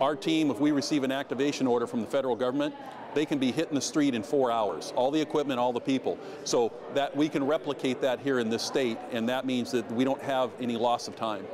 Our team, if we receive an activation order from the federal government, they can be hitting the street in four hours. All the equipment, all the people. So that we can replicate that here in this state, and that means that we don't have any loss of time.